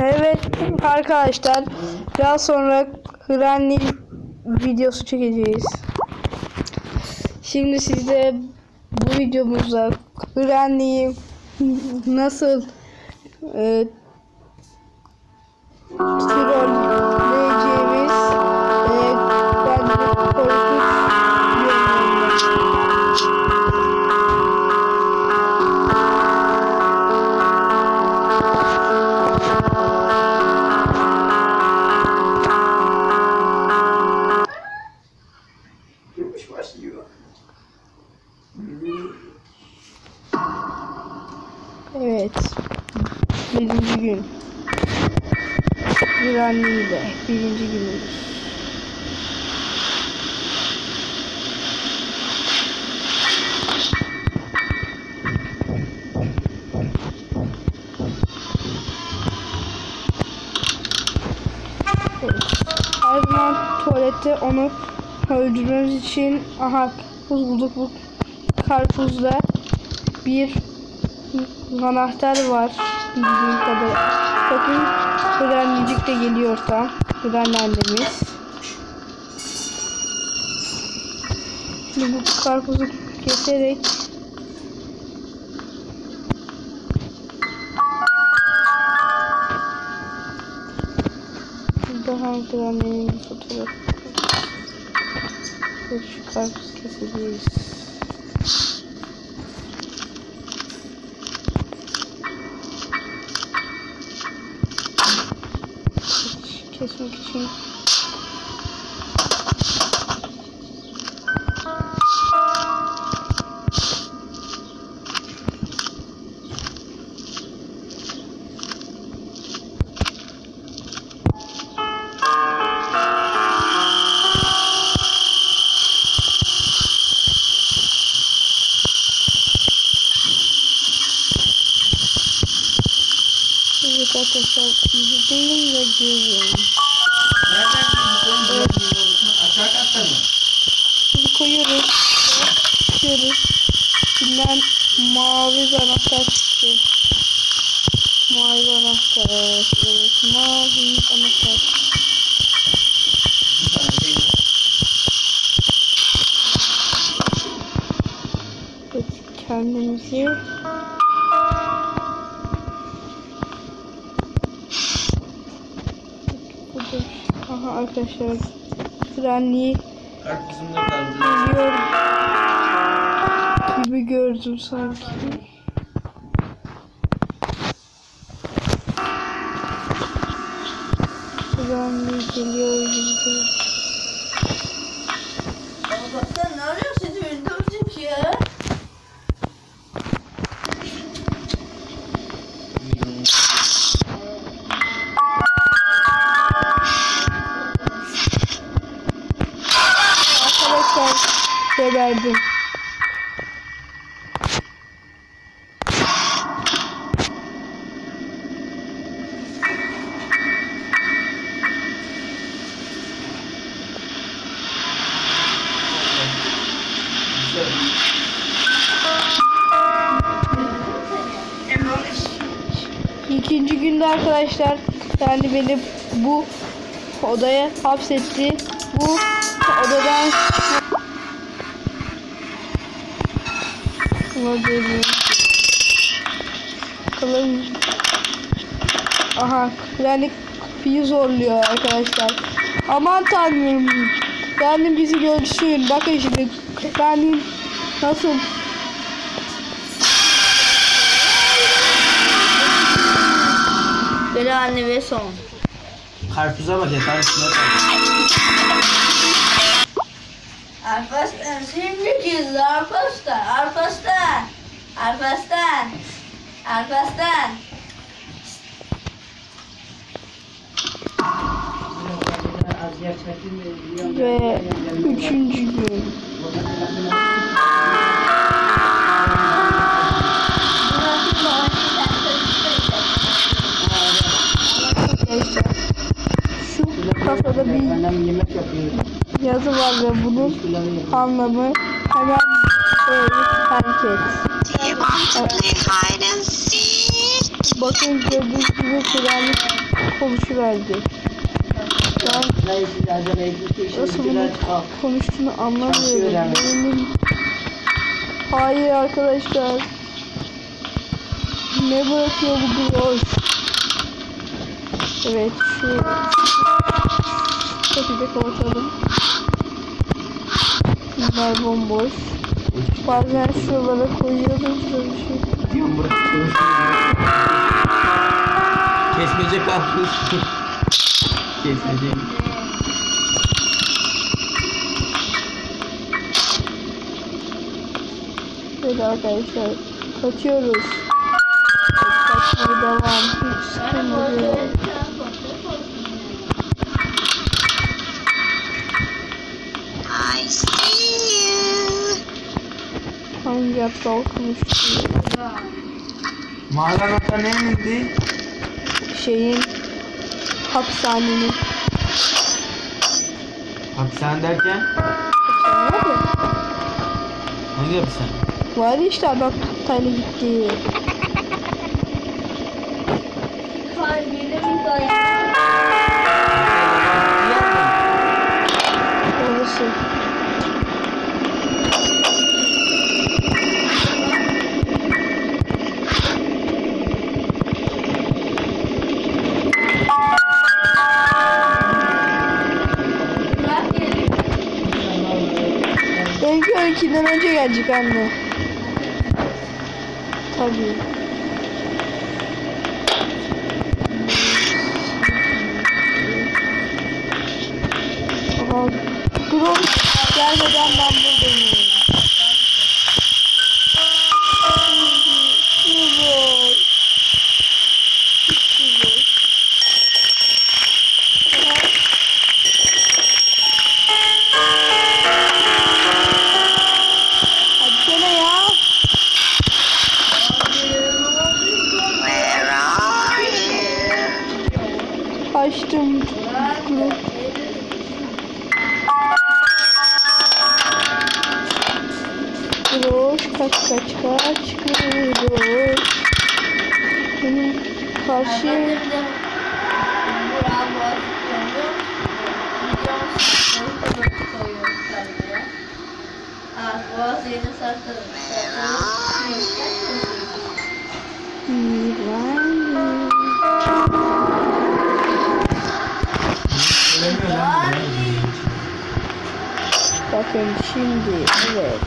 Evet arkadaşlar daha sonra Granny videosu çekeceğiz. Şimdi size bu videomuzda Granny'yi nasıl e, trolleyeceğimiz tuvalette onu öldürmemiz için aha karpuz bulduk bu karpuzda bir anahtar var bildiğim kadar. Bakın Grannycik de geliyor tam. Annemiz. Şimdi bu karpuzu keserek daha Granny'nin bir fotoğrafı. Ve şu karpuz keseceğiz. kesmek için Evet arkadaşlar izleyin ve görün. Nereden gidiyorsun? Aşağı katta mı? Bunu koyuyoruz. Açıyoruz. İçinden mavi bir anahtar aha arkadaşlar frenliği geliyor gibi gördüm sanki. Frenliği geliyor gibi gördüm. Güzel. İkinci günde arkadaşlar yani beni bu odaya hapsetti. Bu odadan Bakalım. Bakalım. Aha yani kapıyı zorluyor arkadaşlar. Aman tanrım. Yani bizi görsün. Bakın şimdi. Yani nasıl Böyle anne ve son. Karpuza bak yatağın üstüne. Arpastan şimdi gizli Arpastan. Arpastan. Arpastan. Arpastan. ve üçüncü gün. Arkadaşlar şu kafada bir yazı var ve bunun anlamı hemen want to play hide and seek? Bakın gördüğünüz gibi Kur'an'ı konuşuverdi. Ben nasıl bunu konuştuğunu anlamıyorum. Benim... Hayır arkadaşlar. Ne bırakıyor bu groş? Evet şu şekilde kapatalım. Bunlar bomboş. Bazen şuralara koyuyoruz bir şey. Diyorum bırak. Kesmece karpuz. Kesmece. Evet arkadaşlar kaçıyoruz. Kaçmaya devam. Hiç sıkıntı Aptal konuşuyor? Mahalle anahtarı nereydi? Şeyin hapishanenin Hapishane derken? hapishane var ya. Hangi hapishane? Var işte adam Tayla gitti. 12'den önce gelecek anne. Tabii. Aha, Grom gelmeden ben buradayım. açtım. Groş kaç kaç kaç groş. Benim karşı Boğazını satalım. Satalım. Vai. Sarkıyorum. Bakın şimdi evet.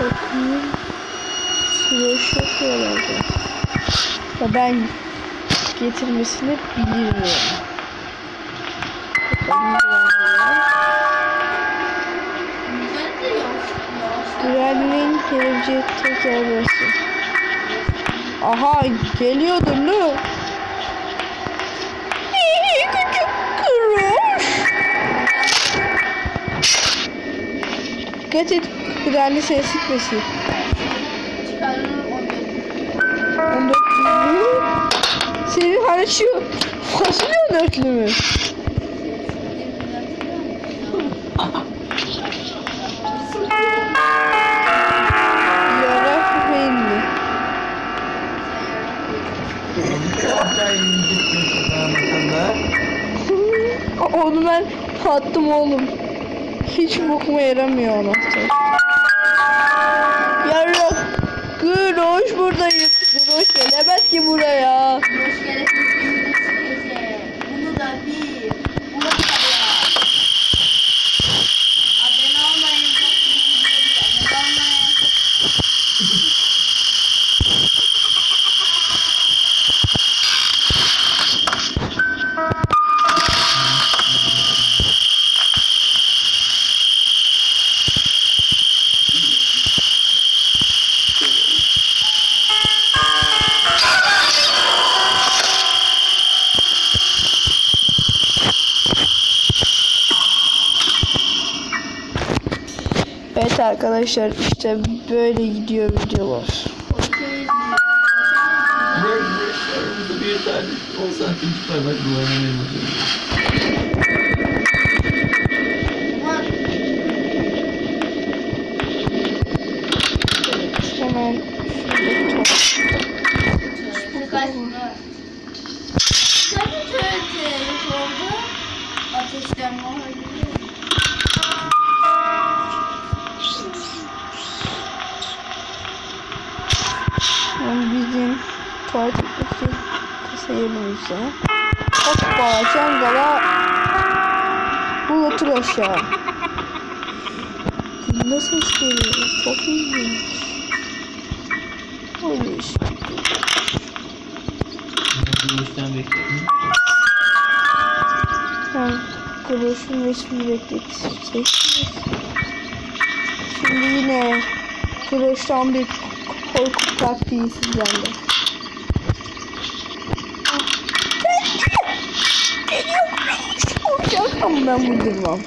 Bakayım. Groş yok herhalde. Ya ben getirmesini güvenliğe. Güvenliğin geleceği tek burası. Aha geliyordur lu. Küçük kuruş. Dikkat et güvenli seni sıkmasın. Çıkarırım onu. 14 mü? Senin hani şu fasulye dörtlü mü? Ben attım oğlum. Hiç bokuma yaramıyor anahtar. Yarak. Groş buradayım. Groş gelemez ki buraya. Boş gereksiz Arkadaşlar işte böyle gidiyor videolar. Bir tane bizim tuvaletteki sayılırsa. Hoppa çangala. Bu otur aşağı. Ne ses geliyor? Çok ilginç. Öyle işte. Bu işten bekledim. Yani Groş'un resmini bekleteceksiniz. Şimdi yine Groş'tan bir korku taktiği sizlerle. Geliyor Groş. Olacak ama ben vurdurmam.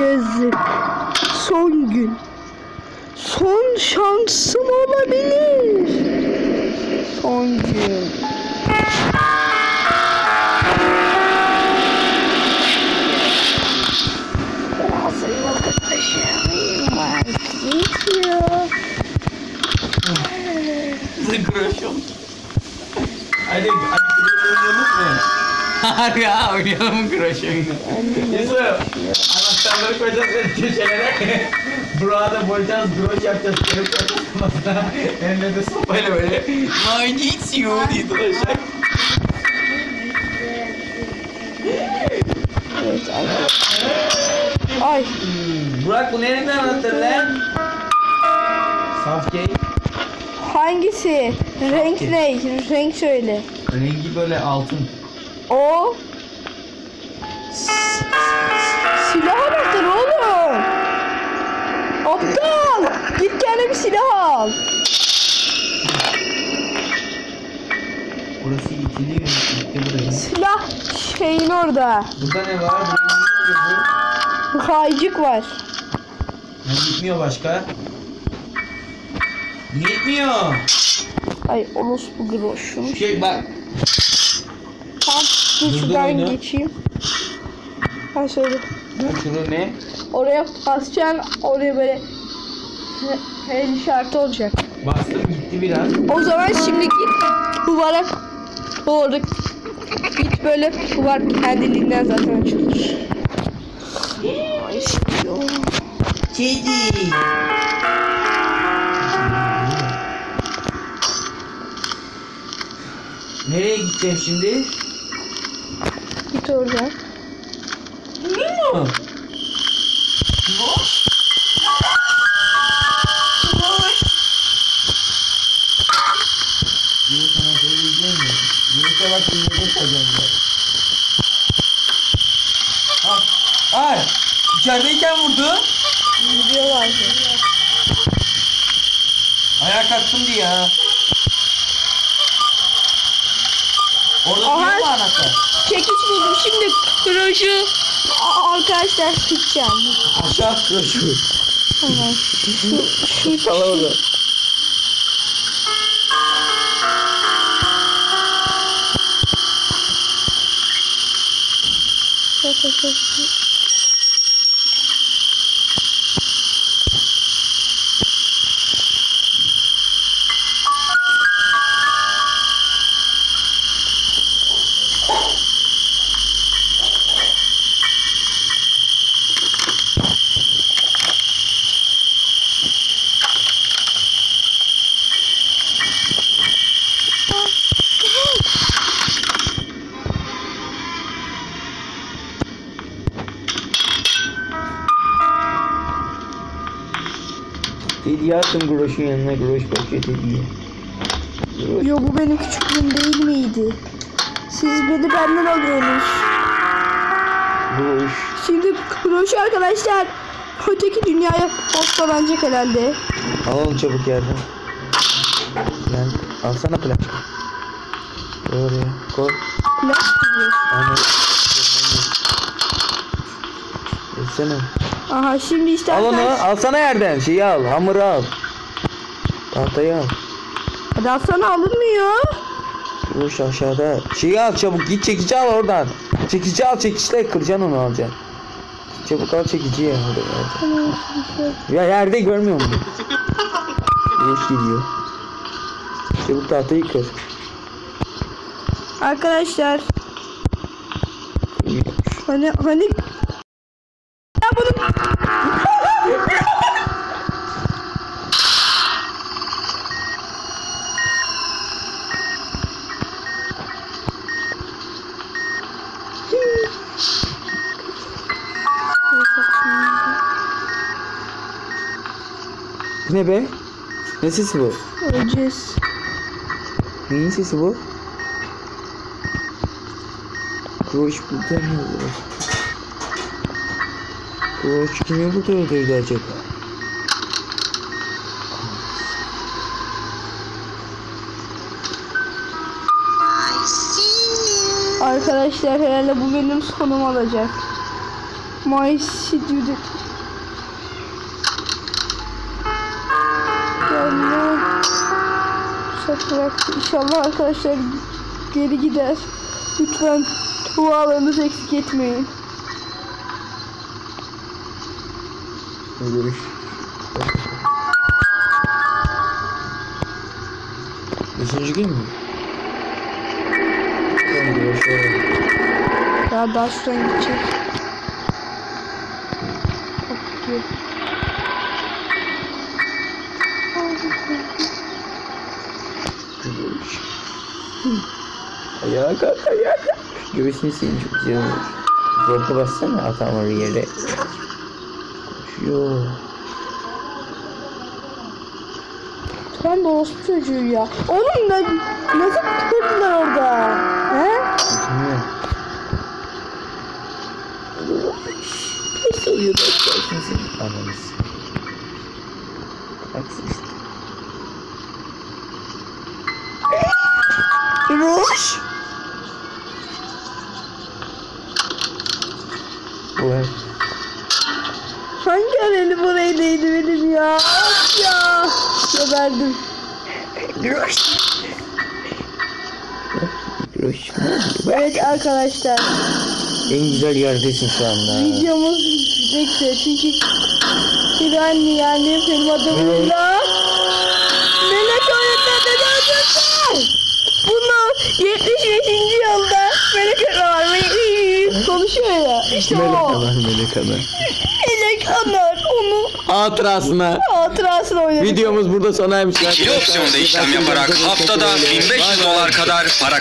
Yazık. Son gün. Son şansım olabilir. Son gün. Geçiyor. Zıkroşum. Hadi, hadi kroş oynayalım mı? Hadi ya oynayalım kroş oyunu. Yusuf, anahtarları koyacağız böyle köşelere. Burada boyayacağız, kroş yapacağız, kroş yapacağız kafasına. Eline de sopayla böyle. My needs you diye dolaşacak. Ay Hmm, Burak bu nereden anlattın lan? Safkey. hangisi? Renk ne? Renk söyle. Rengi böyle altın. O silah anahtarı oğlum. Aptal. Git kendine bir silah al. Burası itiliyor. İtti burayı. Silah şeyin orada. Burada ne var? Burada ne? Kaycık var. Ne gitmiyor başka? Niye gitmiyor? Ay orospu groşum. Şey bak. Tam dur şuradan geçeyim. Ha şöyle. Bak şunu ne? Oraya basacaksın. Oraya böyle el işareti olacak. Bastım gitti biraz. O zaman şimdi git duvara doğru git böyle duvar kendiliğinden zaten açılır. Ay istiyor. Kedi. Nereye gideceğim şimdi? Git oradan. Duruyor mu? Yunus Orada Aha. duruyor mu anahtar? Çekiç buldum şimdi kroşu arkadaşlar sıkacağım. Aşağı kroşu. Tamam. Şu, şu, orada. Groş'un yanına bakıyor hediye. Groş. Yo bu benim küçüklüğüm değil miydi? Siz beni benden alıyorsunuz. Groş. Şimdi kroşu arkadaşlar öteki dünyaya postalanacak herhalde. Al onu çabuk yerden. Plank. Alsana plank. Koy oraya. Koy. Plak. Etsene. Aha şimdi işte Al onu. arkadaş- Alsana yerden. Şeyi al. Hamuru al. Tahtayı al. Hadi alsana alınmıyor. Groş aşağıda. Şeyi al çabuk. Git çekici al oradan. Çekici al. Çekiçle kıracaksın onu alacaksın. Çabuk al çekiciyi. Hadi, hadi. Ya yerde görmüyor musun? Groş gidiyor. Çabuk tahtayı kır. Arkadaşlar hani hani ne be? Ne sesi bu? öleceğiz. Neyin sesi bu? Koç burada ne olur? Koç kimi burada öldürdü acaba? Arkadaşlar herhalde bu benim sonum olacak. My Studio. Sakrak. İnşallah arkadaşlar geri gider. Lütfen dualarınızı eksik etmeyin. Görüş. Beşinci gün mü? Ya daha şuradan gidecek. Bakıyor. Görüş. Ayağa kalk. Göğsünü silin çok güzel olur. Zorka bassana atam oraya yere. Koşuyor. Tam da orospu çocuğu ya. Oğlum da nasıl kırdılar orada? He? Gitmiyor. Nasıl oluyor bak gelsin senin ananız. Baksın işte. Roş. Her Hangi areli buraya değdi benim ya? Of ya. Geberdim. Groş. Groş. Evet arkadaşlar. En güzel yerdesin şu anda. Videomuz neyse çünkü anne yani benim adımla Melek öğretmenleri öldürdü. Bunu 75. yılda Melek öğretmen konuşuyor ya. İşte Melek o. Anar, Melek Anar. Melek Anar onu Hatırasına. hatırasını oynadı. Videomuz burada sona ermiş. İkili opsiyonda işlem yaparak haftada 1500 dolar kadar para